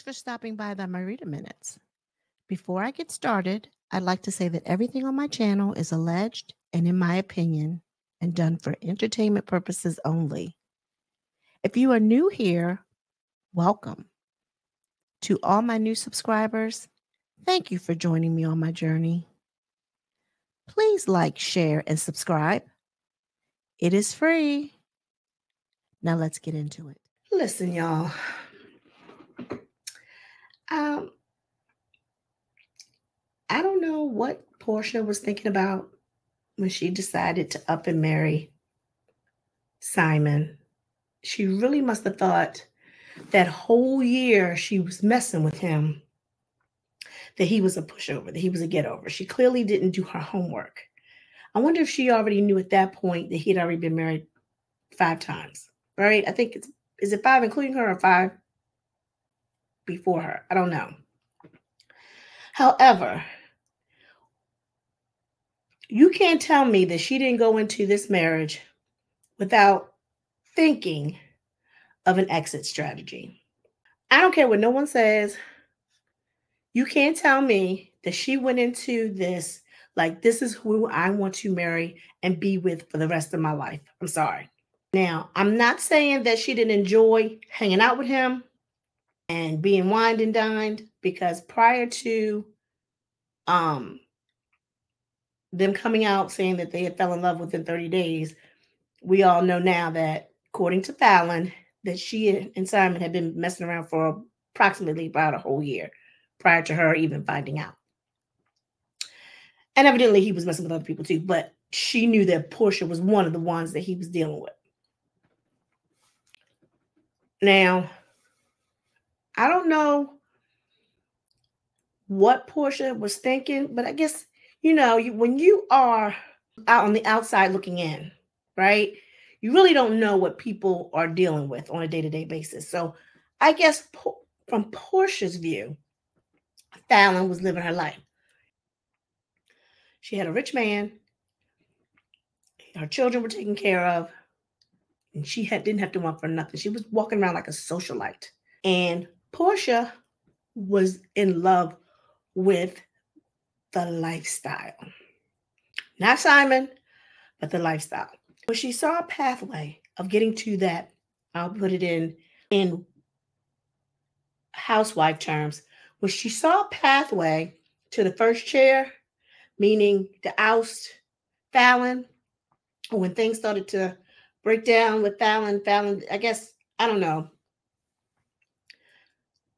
for stopping by the Myreda Minutes. Before I get started, I'd like to say that everything on my channel is alleged and, in my opinion, and done for entertainment purposes only. If you are new here, welcome. To all my new subscribers, thank you for joining me on my journey. Please like, share, and subscribe. It is free. Now let's get into it. Listen, y'all. Um, I don't know what Porsha was thinking about when she decided to up and marry Simon. She really must have thought that whole year she was messing with him that he was a pushover, that he was a get over. She clearly didn't do her homework. I wonder if she already knew at that point that he'd already been married five times, right? I think it's, is it five, including her, or five before her? I don't know. However, you can't tell me that she didn't go into this marriage without thinking of an exit strategy. I don't care what no one says. You can't tell me that she went into this like this is who I want to marry and be with for the rest of my life. I'm sorry. Now, I'm not saying that she didn't enjoy hanging out with him and being wined and dined because prior to um them coming out saying that they had fell in love within 30 days, we all know now that according to Falynn, that she and Simon had been messing around for approximately about a whole year prior to her even finding out. And evidently he was messing with other people too, but she knew that Porsha was one of the ones that he was dealing with. Now, I don't know what Porsha was thinking, but I guess you know, you, when you are out on the outside looking in, right? You really don't know what people are dealing with on a day-to-day basis. So, I guess from Porsha's view, Falynn was living her life. She had a rich man. Her children were taken care of. And she had, didn't have to want for nothing. She was walking around like a socialite. And Porsha was in love with the lifestyle. Not Simon, but the lifestyle. When she saw a pathway of getting to that, I'll put it in in housewife terms, when she saw a pathway to the first chair, meaning to oust Falynn, when things started to break down with Falynn, Falynn, I guess, I don't know.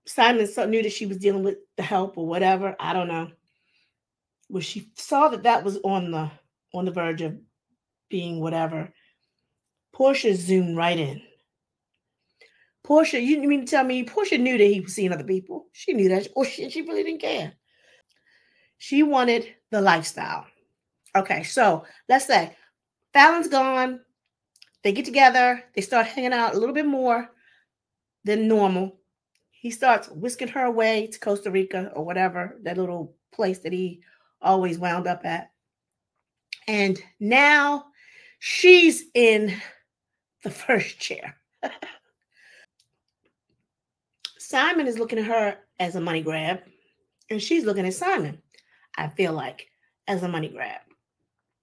Simon knew that she was dealing with the help or whatever. I don't know. When she saw that that was on the on the verge of being whatever, Porsha zoomed right in. Porsha, you mean to tell me Porsha knew that he was seeing other people? She knew that, or she, she really didn't care. She wanted the lifestyle. Okay, so let's say Falynn's gone. They get together. They start hanging out a little bit more than normal. He starts whisking her away to Costa Rica or whatever, that little place that he always wound up at. And now she's in the first chair. Simon is looking at her as a money grab, and she's looking at Simon, I feel like, as a money grab.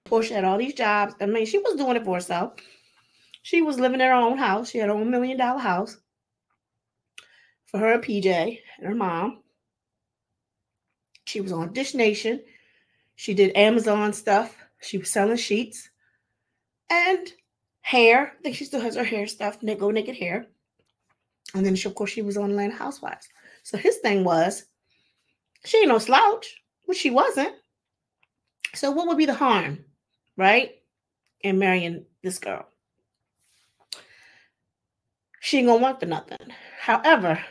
Porsha had all these jobs. I mean, she was doing it for herself. She was living in her own house. She had her own million dollar house for her and PJ and her mom. She was on Dish Nation. She did Amazon stuff. She was selling sheets and hair. I think she still has her hair stuff, go naked hair. And then, she, of course, she was on Atlanta Housewives. So his thing was, she ain't no slouch, which she wasn't. So what would be the harm, right, in marrying this girl? She ain't gonna want for nothing. However,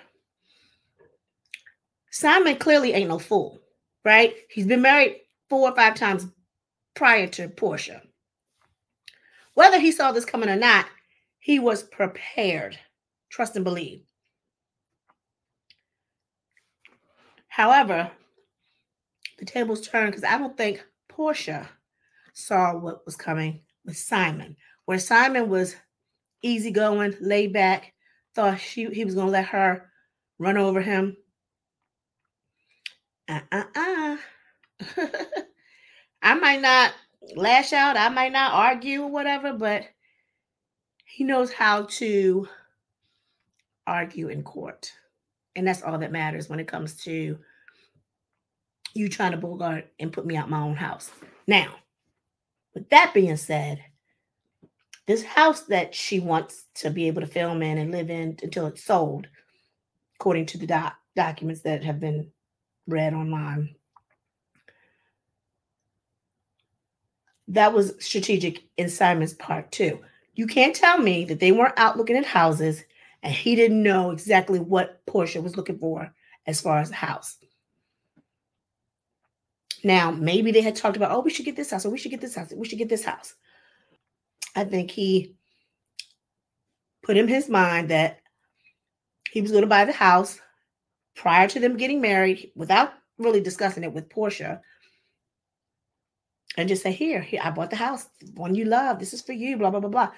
Simon clearly ain't no fool, right? He's been married four or five times prior to Porsha. Whether he saw this coming or not, he was prepared trust and believe. However, the tables turned because I don't think Porsha saw what was coming with Simon, where Simon was easygoing, laid back, thought she he was gonna let her run over him uh uh uh. I might not lash out, I might not argue or whatever, but he knows how to argue in court. And that's all that matters when it comes to you trying to bogart and put me out my own house. Now, with that being said, this house that she wants to be able to film in and live in until it's sold, according to the doc- documents that have been read online. That was strategic in Simon's part too. You can't tell me that they weren't out looking at houses and he didn't know exactly what Porsha was looking for as far as a house. Now, maybe they had talked about, oh, we should get this house, or we should get this house, we should get this house. I think he put in his mind that he was going to buy the house prior to them getting married without really discussing it with Porsha And just say, here, here, I bought the house, one you love. This is for you, blah, blah, blah, blah.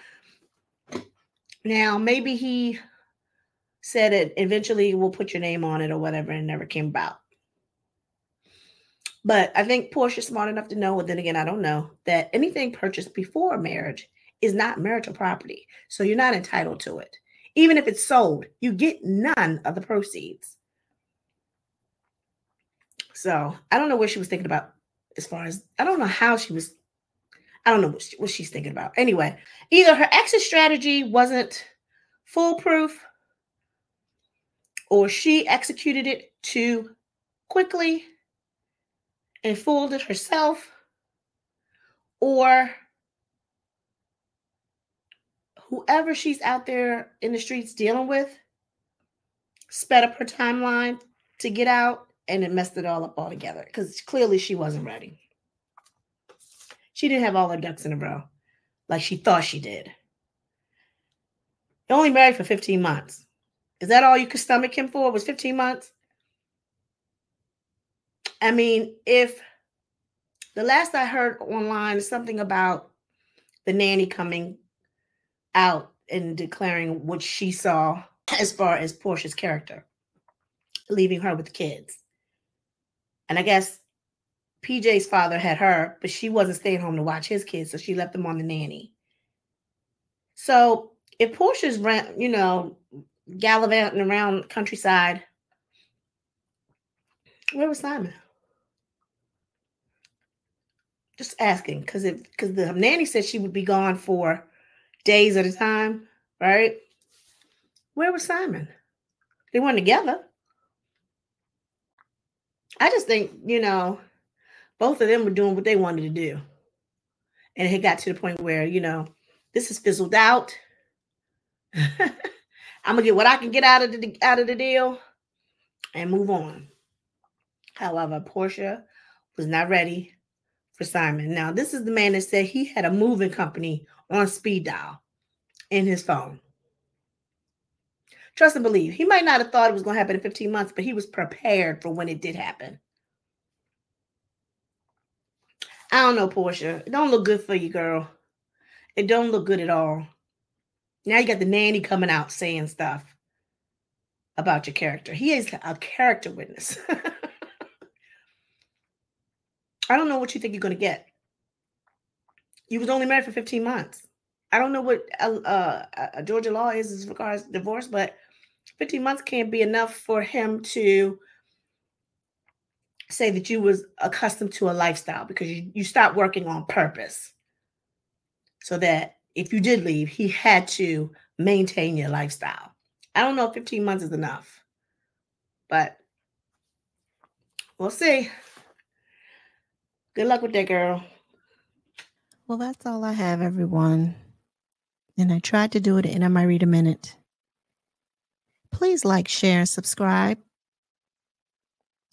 Now, maybe he said it eventually we'll put your name on it or whatever and never came about. But I think Porsha's smart enough to know, well, then again, I don't know, that anything purchased before marriage is not marital property. So you're not entitled to it. Even if it's sold, you get none of the proceeds. So I don't know what she was thinking about as far as, I don't know how she was, I don't know what, she, what she's thinking about. Anyway, either her exit strategy wasn't foolproof or she executed it too quickly and fooled it herself, or whoever she's out there in the streets dealing with sped up her timeline to get out and it messed it all up altogether because clearly she wasn't ready. She didn't have all her ducks in a row like she thought she did. They only married for 15 months. Is that all you could stomach him for? Was 15 months? I mean, if the last I heard online is something about the nanny coming out and declaring what she saw as far as Porsha's character, leaving her with kids. And I guess PJ's father had her, but she wasn't staying home to watch his kids, so she left them on the nanny. So if Porsha's, you know, gallivanting around countryside, where was Simon? Just asking, because if because the nanny said she would be gone for days at a time, right? Where was Simon? They weren't together. I just think, you know, both of them were doing what they wanted to do. And it got to the point where, you know, this is fizzled out. I'm gonna get what I can get out of the out of the deal and move on. However, Porsha was not ready for Simon. Now, this is the man that said he had a moving company on speed dial in his phone. Trust and believe. He might not have thought it was going to happen in 15 months, but he was prepared for when it did happen. I don't know, Porsha. It don't look good for you, girl. It don't look good at all. Now you got the nanny coming out saying stuff about your character. He is a character witness. I don't know what you think you're going to get. You was only married for 15 months. I don't know what uh, uh, Georgia law is as regards divorce, but 15 months can't be enough for him to say that you was accustomed to a lifestyle because you, you stopped working on purpose. So that if you did leave, he had to maintain your lifestyle. I don't know if 15 months is enough, but we'll see. Good luck with that, girl. Well, that's all I have, everyone. And I tried to do it in my read a minute. Please like, share, subscribe,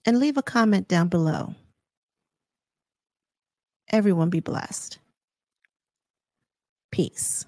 and leave a comment down below. Everyone be blessed. Peace.